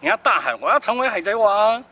人家大喊我要成为海贼王，